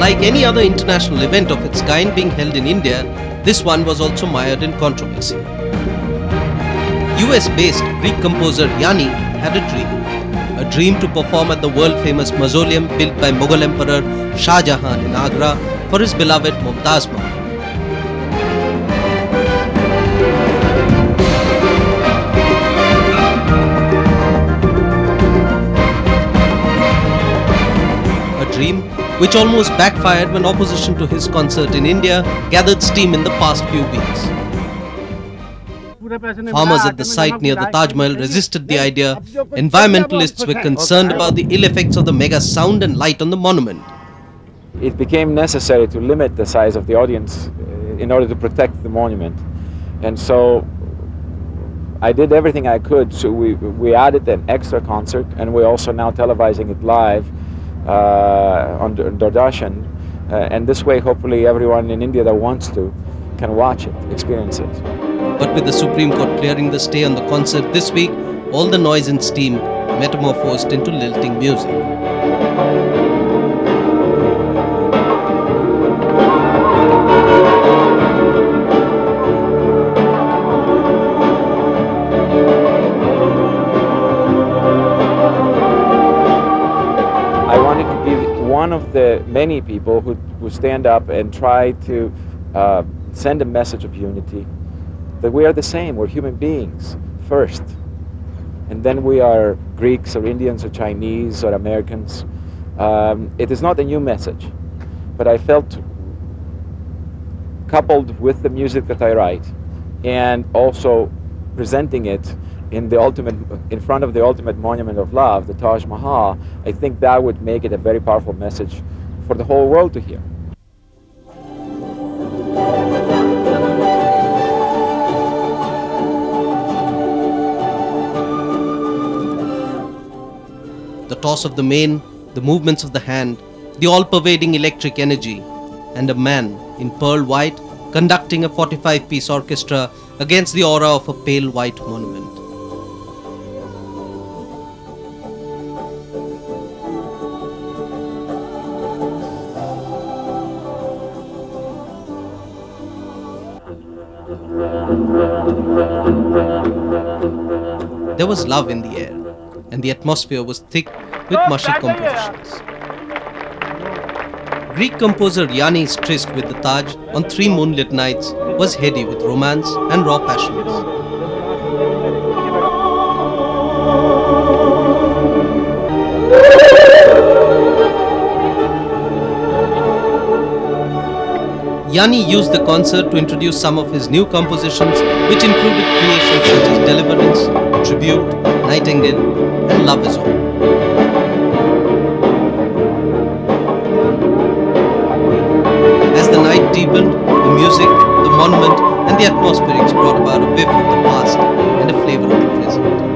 Like any other international event of its kind being held in India, this one was also mired in controversy. US based Greek composer Yanni had a dream. A dream to perform at the world famous mausoleum built by Mughal Emperor Shah Jahan in Agra for his beloved Mumtaz Mahal. A dream which almost backfired when opposition to his concert in India gathered steam in the past few weeks. Farmers at the site near the Taj Mahal resisted the idea. Environmentalists were concerned about the ill effects of the mega sound and light on the monument. It became necessary to limit the size of the audience uh, in order to protect the monument. And so I did everything I could. So we, we added an extra concert, and we're also now televising it live uh, on Doordarshan. Uh, and this way, hopefully, everyone in India that wants to can watch it, experience it. But with the Supreme Court clearing the stay on the concert this week, all the noise and steam metamorphosed into lilting music. One of the many people who, who stand up and try to uh, send a message of unity that we are the same, we're human beings first. And then we are Greeks or Indians or Chinese or Americans. Um, it is not a new message, but I felt coupled with the music that I write and also presenting it in the ultimate in front of the ultimate monument of love the Taj Mahal I think that would make it a very powerful message for the whole world to hear the toss of the mane, the movements of the hand, the all pervading electric energy, and a man in pearl white conducting a 45 piece orchestra against the aura of a pale white monument. There was love in the air, and the atmosphere was thick with mushy compositions. Greek composer Yanni's tryst with the Taj on three moonlit nights was heady with romance and raw passions. Yanni used the concert to introduce some of his new compositions, which included creations such as Deliverance, Tribute, Nightingale, and Love is All. As the night deepened, the music, the monument, and the atmospherics brought about a whiff of the past and a flavor of the present.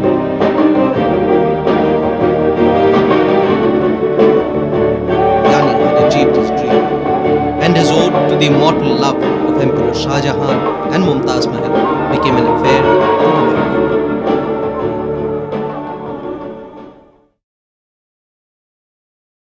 Achieved his dream, to the immortal love of Emperor Shah Jahan and Mumtaz Mahal became an affair.